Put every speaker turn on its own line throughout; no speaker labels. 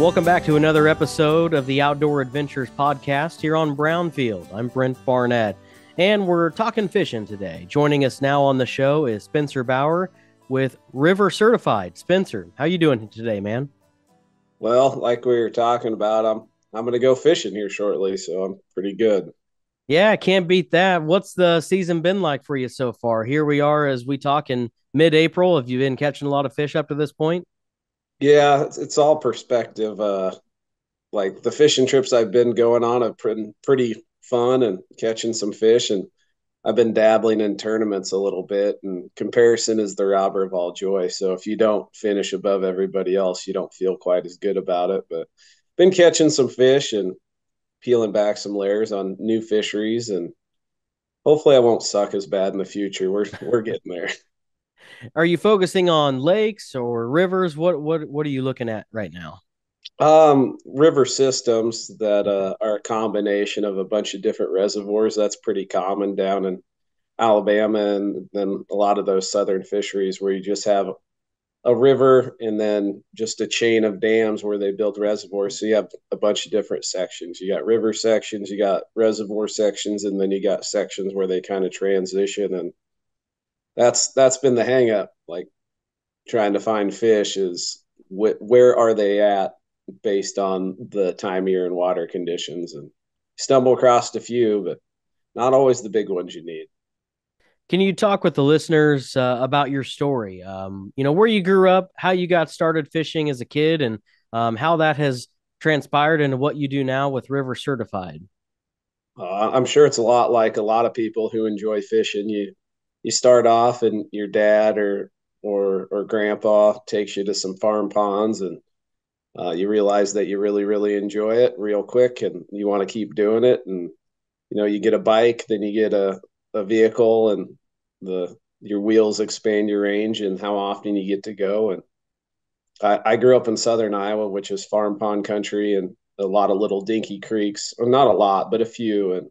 Welcome back to another episode of the Outdoor Adventures podcast here on Brownfield. I'm Brent Barnett, and we're talking fishing today. Joining us now on the show is Spencer Bauer with River Certified. Spencer, how you doing today, man?
Well, like we were talking about, I'm I'm going to go fishing here shortly, so I'm pretty good.
Yeah, can't beat that. What's the season been like for you so far? Here we are as we talk in mid-April. Have you been catching a lot of fish up to this point?
Yeah, it's, it's all perspective. Uh, like the fishing trips I've been going on have been pretty fun and catching some fish, and I've been dabbling in tournaments a little bit. And comparison is the robber of all joy. So if you don't finish above everybody else, you don't feel quite as good about it. But been catching some fish and peeling back some layers on new fisheries, and hopefully I won't suck as bad in the future. We're we're getting there.
Are you focusing on lakes or rivers? What what what are you looking at right now?
Um, river systems that uh, are a combination of a bunch of different reservoirs. That's pretty common down in Alabama, and then a lot of those southern fisheries where you just have a river and then just a chain of dams where they build reservoirs. So you have a bunch of different sections. You got river sections, you got reservoir sections, and then you got sections where they kind of transition. And that's that's been the hangup, like trying to find fish is wh- where are they at based on the time of year and water conditions. And stumble across a few, but not always the big ones you need.
Can you talk with the listeners uh, about your story? Um, you know, where you grew up, how you got started fishing as a kid, and um, how that has transpired into what you do now with River Certified.
Uh, I'm sure it's a lot like a lot of people who enjoy fishing. You you start off, and your dad or or or grandpa takes you to some farm ponds, and uh, you realize that you really really enjoy it real quick, and you want to keep doing it. And you know, you get a bike, then you get a a vehicle, and the your wheels expand your range and how often you get to go. And I, I grew up in southern Iowa, which is farm pond country and a lot of little dinky creeks, or not a lot, but a few. And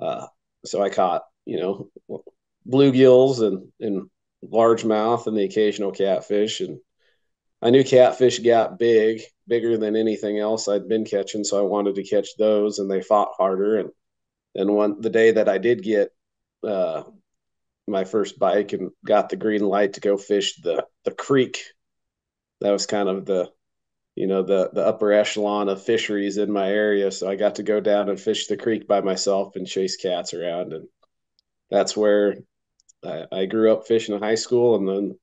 uh, so I caught, you know, bluegills and, and largemouth and the occasional catfish. And I knew catfish got big, bigger than anything else I'd been catching. So I wanted to catch those and they fought harder. And then one, the day that I did get uh, my first bike and got the green light to go fish the the creek. That was kind of the you know the the upper echelon of fisheries in my area. So I got to go down and fish the creek by myself and chase cats around, and that's where I, I grew up fishing in high school, and then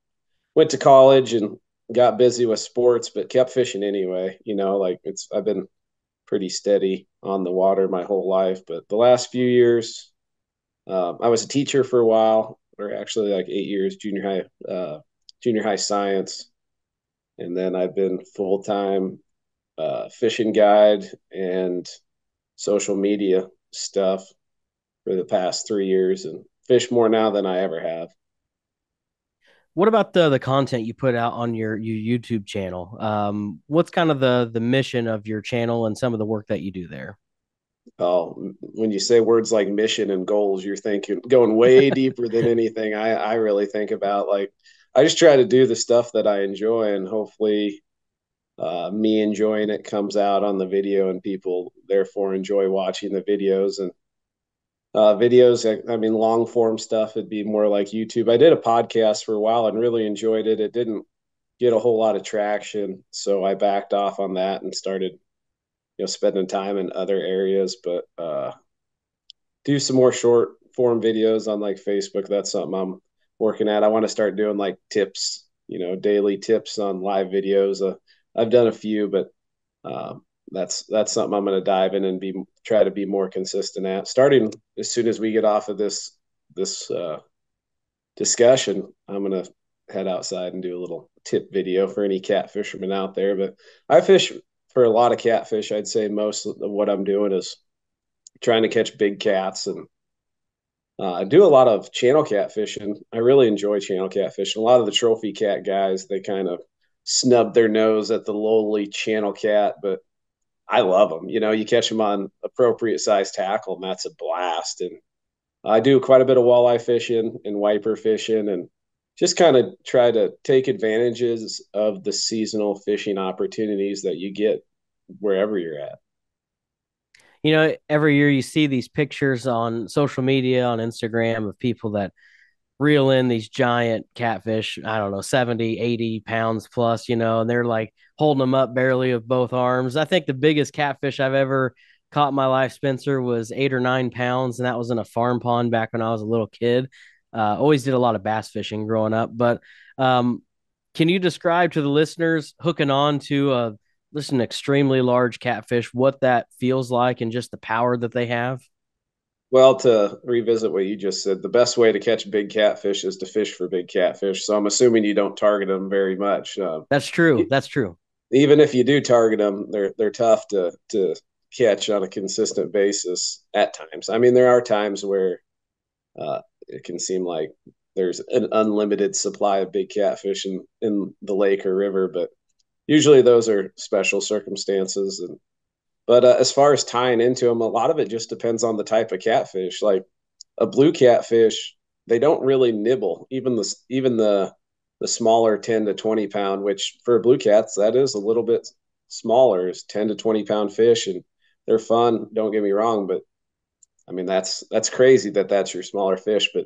went to college and got busy with sports, but kept fishing anyway. You know, like it's I've been pretty steady on the water my whole life, but the last few years um, I was a teacher for a while, or actually like eight years, junior high, uh, junior high science, and then I've been full time uh, fishing guide and social media stuff for the past three years, and fish more now than I ever have.
What about the the content you put out on your your YouTube channel? Um, what's kind of the the mission of your channel and some of the work that you do there?
oh, when you say words like mission and goals, you're thinking going way deeper than anything I, I really think about. Like, I just try to do the stuff that I enjoy, and hopefully, uh, me enjoying it comes out on the video, and people therefore enjoy watching the videos. And uh, videos, I, I mean, long form stuff, it'd be more like YouTube. I did a podcast for a while and really enjoyed it. It didn't get a whole lot of traction, so I backed off on that and started you know spending time in other areas. But uh do some more short form videos on like facebook. That's something i'm working at. I want to start doing like tips you know daily tips on live videos. Uh, i've done a few but um, that's that's something i'm going to dive in and be try to be more consistent at starting as soon as we get off of this this uh, discussion i'm going to head outside and do a little tip video for any cat fishermen out there but i fish for a lot of catfish, I'd say most of what I'm doing is trying to catch big cats and uh, I do a lot of channel cat fishing. I really enjoy channel cat fishing. A lot of the trophy cat guys, they kind of snub their nose at the lowly channel cat, but I love them. You know, you catch them on appropriate size tackle, and that's a blast. And I do quite a bit of walleye fishing and wiper fishing, and just kind of try to take advantages of the seasonal fishing opportunities that you get wherever you're at.
You know, every year you see these pictures on social media, on Instagram of people that reel in these giant catfish, I don't know, 70, 80 pounds plus, you know, and they're like holding them up barely with both arms. I think the biggest catfish I've ever caught in my life, Spencer, was eight or nine pounds, and that was in a farm pond back when I was a little kid. Uh, always did a lot of bass fishing growing up, but um, can you describe to the listeners hooking on to a just an extremely large catfish, what that feels like, and just the power that they have?
Well, to revisit what you just said, the best way to catch big catfish is to fish for big catfish. So I'm assuming you don't target them very much.
Uh, That's true. That's true.
Even if you do target them, they're they're tough to to catch on a consistent basis at times. I mean, there are times where uh, it can seem like there's an unlimited supply of big catfish in in the lake or river, but usually those are special circumstances and but uh, as far as tying into them, a lot of it just depends on the type of catfish. Like a blue catfish, they don't really nibble. Even the even the the smaller 10 to 20 pound, which for blue cats, that is a little bit smaller, is 10 to 20 pound fish. And they're fun. Don't get me wrong, but I mean, that's, that's crazy that that's your smaller fish. But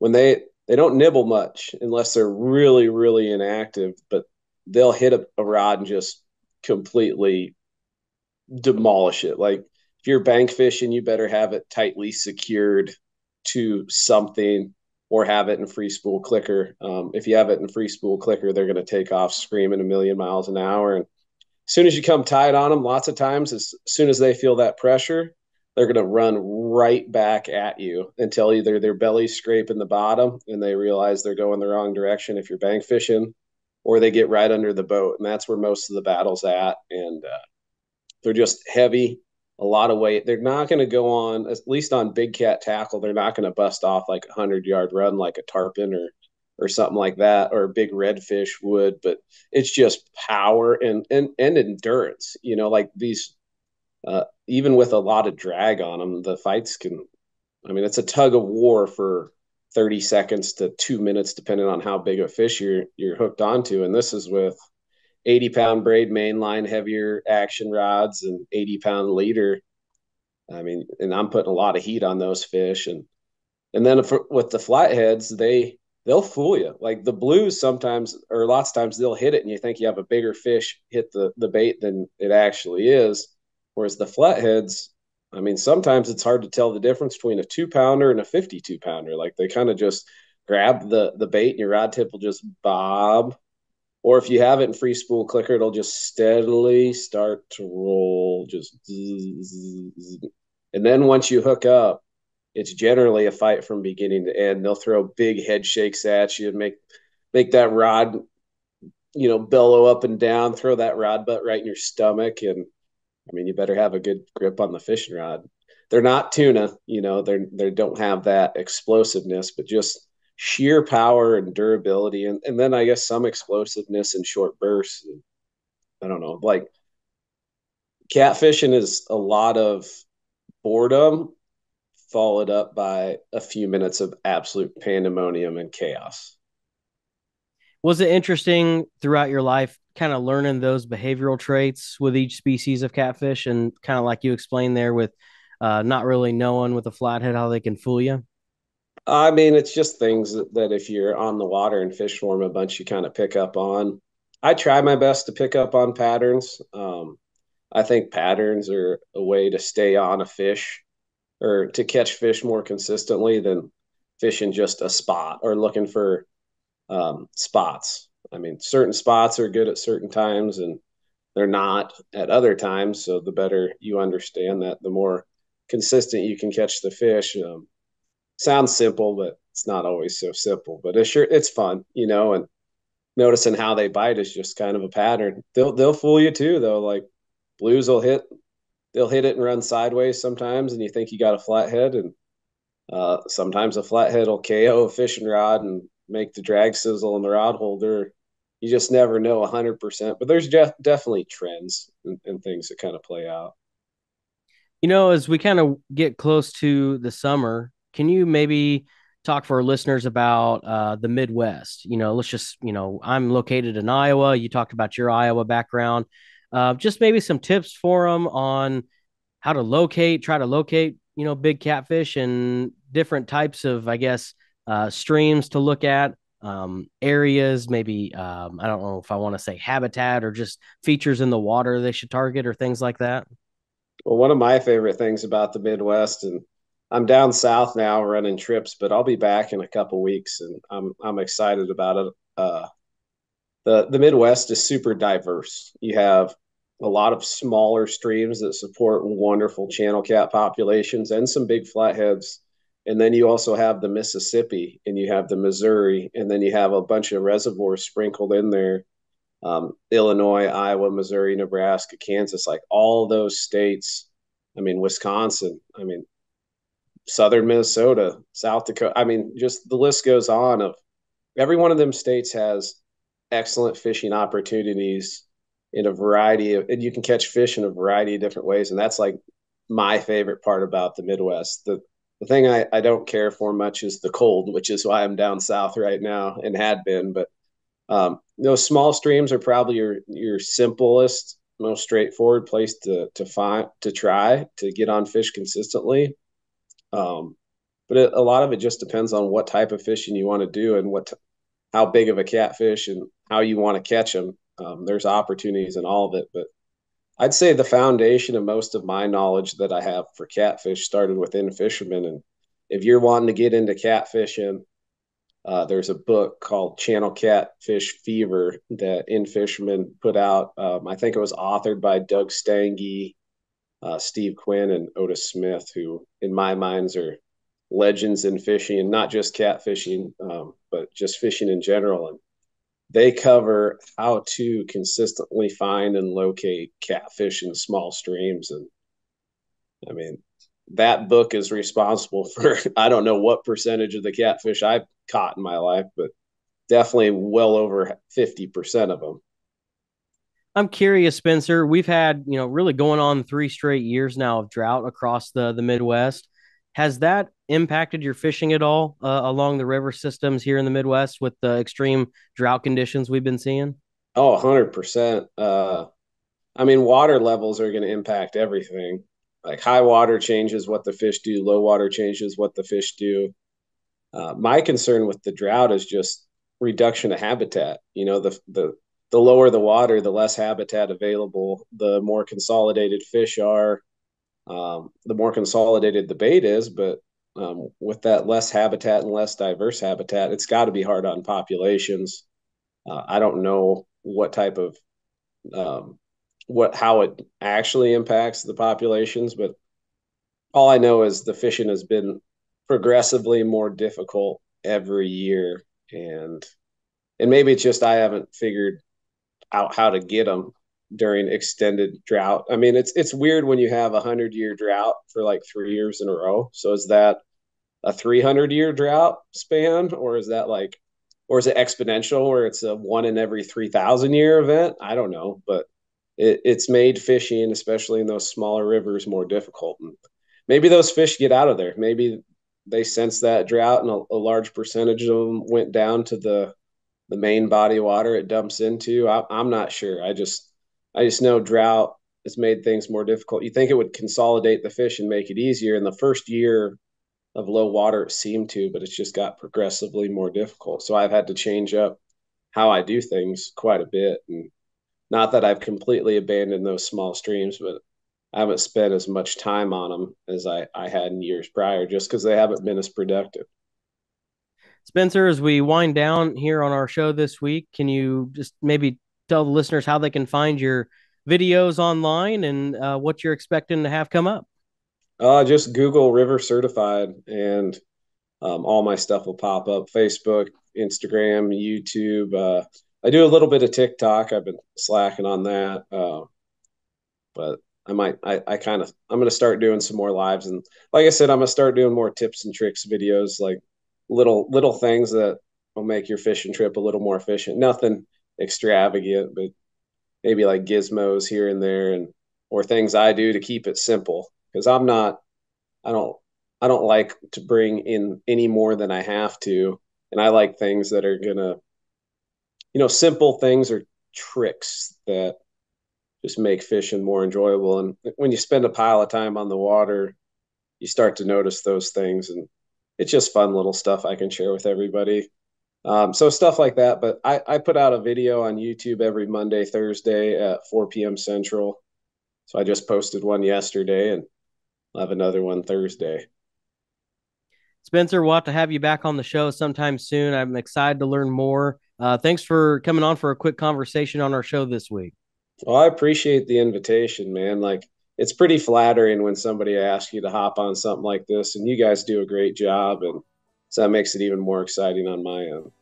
when they, they don't nibble much unless they're really, really inactive, but they'll hit a, a rod and just completely demolish it. Like if you're bank fishing, you better have it tightly secured to something or have it in free spool clicker. Um, if you have it in free spool clicker, they're going to take off screaming a million miles an hour. And as soon as you come tight on them, lots of times, as soon as they feel that pressure, they're going to run right back at you until either their belly's scraping the bottom and they realize they're going the wrong direction if you're bank fishing, or they get right under the boat. And that's where most of the battle's at. And uh, they're just heavy, a lot of weight. They're not going to go on, at least on big cat tackle, they're not going to bust off like a hundred yard run like a tarpon or or something like that, or a big redfish would. But it's just power and and and endurance. You know, like these. Uh, even with a lot of drag on them, the fights can. I mean, it's a tug of war for 30 seconds to two minutes, depending on how big a fish you're you're hooked onto. And this is with 80 pound braid mainline heavier action rods and 80 pound leader. I mean, and I'm putting a lot of heat on those fish. And, and then with the flatheads, they, they'll fool you. Like the blues sometimes, or lots of times they'll hit it and you think you have a bigger fish hit the, the bait than it actually is. Whereas the flatheads, I mean, sometimes it's hard to tell the difference between a two pounder and a 52 pounder. Like they kind of just grab the, the bait and your rod tip will just bob or if you have it in free spool clicker, it'll just steadily start to roll, just and then once you hook up, it's generally a fight from beginning to end. They'll throw big head shakes at you and make make that rod, you know, bellow up and down, throw that rod butt right in your stomach. And I mean, you better have a good grip on the fishing rod. They're not tuna, you know, they're they don't have that explosiveness, but just sheer power and durability, and, and then I guess some explosiveness and short bursts. I don't know, like catfishing is a lot of boredom followed up by a few minutes of absolute pandemonium and chaos.
Was it interesting throughout your life, kind of learning those behavioral traits with each species of catfish, and kind of like you explained there with uh, not really knowing with a flathead how they can fool you?
I mean, it's just things that, that if you're on the water and fish form a bunch, you kind of pick up on. I try my best to pick up on patterns. Um, I think patterns are a way to stay on a fish or to catch fish more consistently than fishing just a spot or looking for um, spots. I mean, certain spots are good at certain times and they're not at other times. So the better you understand that, the more consistent you can catch the fish. Um, sounds simple, but it's not always so simple. But it's sure it's fun, you know, and noticing how they bite is just kind of a pattern. They'll they'll fool you too, though. Like blues will hit they'll hit it and run sideways sometimes, and you think you got a flathead, and uh, sometimes a flathead will KO a fishing rod and make the drag sizzle in the rod holder. You just never know hundred percent, but there's def- definitely trends and, and things that kind of play out.
You know, as we kind of get close to the summer, can you maybe talk for our listeners about uh, the Midwest. You know, let's just, you know, I'm located in Iowa. You talked about your Iowa background. Uh, just maybe some tips for them on how to locate, try to locate, you know, big catfish and different types of, I guess, uh, streams to look at, um, areas, maybe, um, I don't know if I want to say habitat or just features in the water they should target or things like that.
Well, one of my favorite things about the Midwest, and I'm down south now running trips, but I'll be back in a couple weeks, and I'm I'm excited about it. Uh, the the Midwest is super diverse. You have a lot of smaller streams that support wonderful channel cat populations and some big flatheads. And then you also have the Mississippi and you have the Missouri, and then you have a bunch of reservoirs sprinkled in there um, Illinois, Iowa, Missouri, Nebraska, Kansas, like all those states. I mean, Wisconsin. I mean, southern Minnesota, South Dakota. I mean, just the list goes on. Of every one of them states has excellent fishing opportunities in a variety of, and you can catch fish in a variety of different ways. And that's like my favorite part about the Midwest. The the thing I, I don't care for much is the cold, which is why I'm down south right now and had been. But um, those small streams are probably your your simplest, most straightforward place to to find to try to get on fish consistently. Um, but it, a lot of it just depends on what type of fishing you want to do and what how big of a catfish and how you want to catch them. Um, there's opportunities in all of it, but I'd say the foundation of most of my knowledge that I have for catfish started with In-Fisherman. And if you're wanting to get into catfishing, uh, there's a book called Channel Catfish Fever that In-Fisherman put out. Um, I think it was authored by Doug Stange, uh, Steve Quinn, and Otis Smith, who, in my minds, are legends in fishing, and not just catfishing, um, but just fishing in general. And they cover how to consistently find and locate catfish in small streams. And I mean, that book is responsible for I don't know what percentage of the catfish I've caught in my life, but definitely well over 50% of them.
I'm curious, Spencer. We've had, you know, really going on three straight years now of drought across the the Midwest. Has that impacted your fishing at all uh, along the river systems here in the Midwest with the extreme drought conditions we've been seeing?
Oh, 100%. Uh, I mean, water levels are going to impact everything like high water changes what the fish do low water changes what the fish do uh, my concern with the drought is just reduction of habitat you know the the the lower the water the less habitat available the more consolidated fish are um, the more consolidated the bait is but um, with that less habitat and less diverse habitat it's got to be hard on populations. Uh, i don't know what type of um, what how it actually impacts the populations, but all I know is the fishing has been progressively more difficult every year, and and maybe it's just I haven't figured out how to get them during extended drought. I mean, it's it's weird when you have a hundred year drought for like three years in a row. So is that a three hundred year drought span, or is that like, or is it exponential where it's a one in every three thousand year event? I don't know, but it, it's made fishing, especially in those smaller rivers, more difficult. And maybe those fish get out of there. Maybe they sense that drought, and a, a large percentage of them went down to the the main body water it dumps into. I, I'm not sure. I just I just know drought has made things more difficult. You think it would consolidate the fish and make it easier. In the first year of low water, it seemed to, but it's just got progressively more difficult. So I've had to change up how I do things quite a bit. And not that I've completely abandoned those small streams, but I haven't spent as much time on them as I, I had in years prior just because they haven't been as productive.
Spencer, as we wind down here on our show this week, can you just maybe tell the listeners how they can find your videos online and uh, what you're expecting to have come up?
Uh, just Google River Certified and um, all my stuff will pop up Facebook, Instagram, YouTube. Uh, I do a little bit of TikTok. I've been slacking on that, uh, but I might. I, I kind of. I'm going to start doing some more lives, and like I said, I'm going to start doing more tips and tricks videos, like little little things that will make your fishing trip a little more efficient. Nothing extravagant, but maybe like gizmos here and there, and or things I do to keep it simple. Because I'm not. I don't. I don't like to bring in any more than I have to, and I like things that are gonna, you know, simple things or tricks that just make fishing more enjoyable. And when you spend a pile of time on the water, you start to notice those things, and it's just fun little stuff I can share with everybody. Um, so stuff like that. But I, I put out a video on YouTube every Monday, Thursday at 4 p.m. Central. So I just posted one yesterday, and I'll have another one Thursday.
Spencer, we'll have to have you back on the show sometime soon. I'm excited to learn more. Uh, thanks for coming on for a quick conversation on our show this week.
Well, I appreciate the invitation, man. Like, it's pretty flattering when somebody asks you to hop on something like this, and you guys do a great job, and so that makes it even more exciting on my end.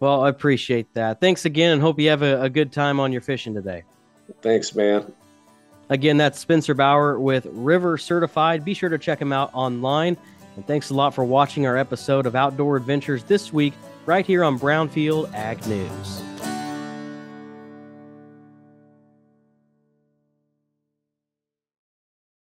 Well, I appreciate that. Thanks again, and hope you have a, a good time on your fishing today.
Thanks, man.
Again, that's Spencer Bauer with River Certified. Be sure to check him out online. And thanks a lot for watching our episode of Outdoor Adventures this week, right here on Brownfield Ag News.